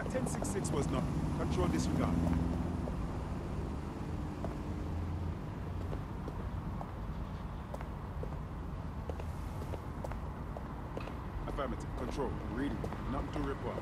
That 1066 was not. Control disregard. Affirmative. Control. Reading. Nothing to report.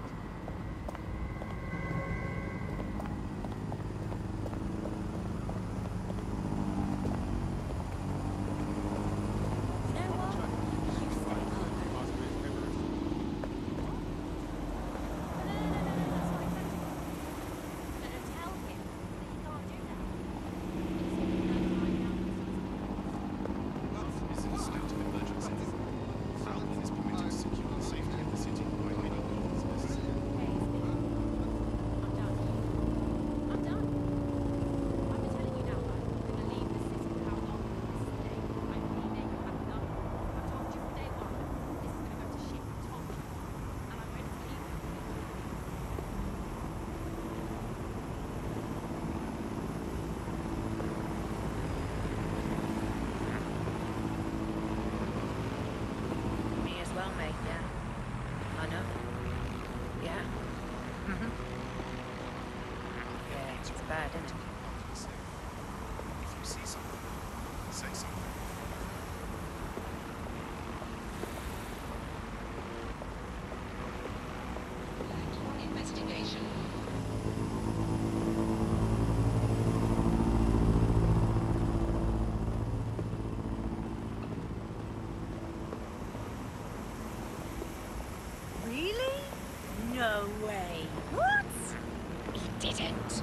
information. Really? No way. What? He didn't.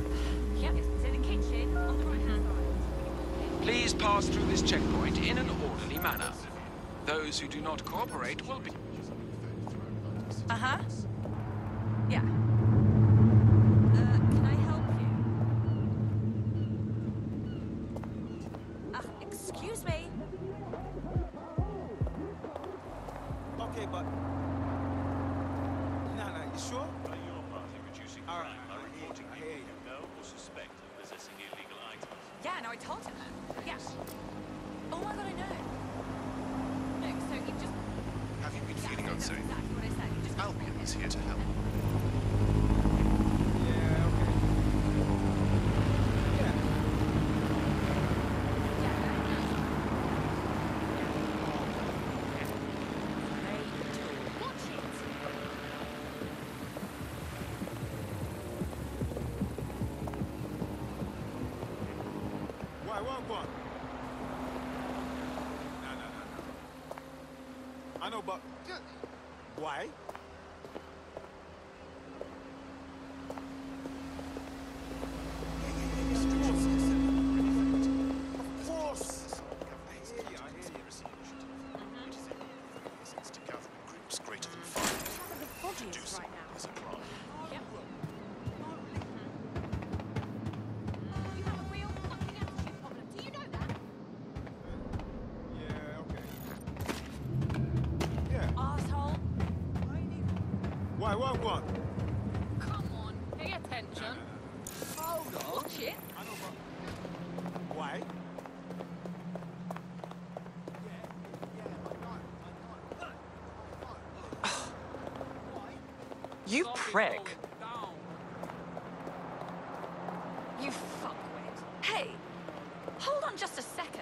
Please pass through this checkpoint in an orderly manner. Those who do not cooperate will be... Uh-huh. I told him that. Oh my god, I know. So you just... Have you been feeling unsafe? Exactly Albion is here to help. I want one. No, no, no, no. I know, but... Why? I want one. Come on, pay attention. Hold on. Watch it. I don't want... Why? You prick. You fuckwit. Hey, hold on just a second.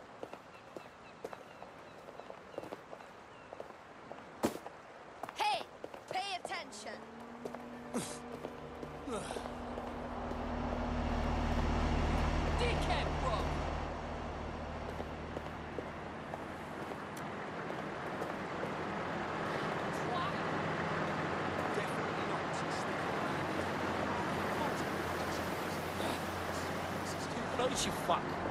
action. Dickhead, bro! Definitely not. Notice you fuck.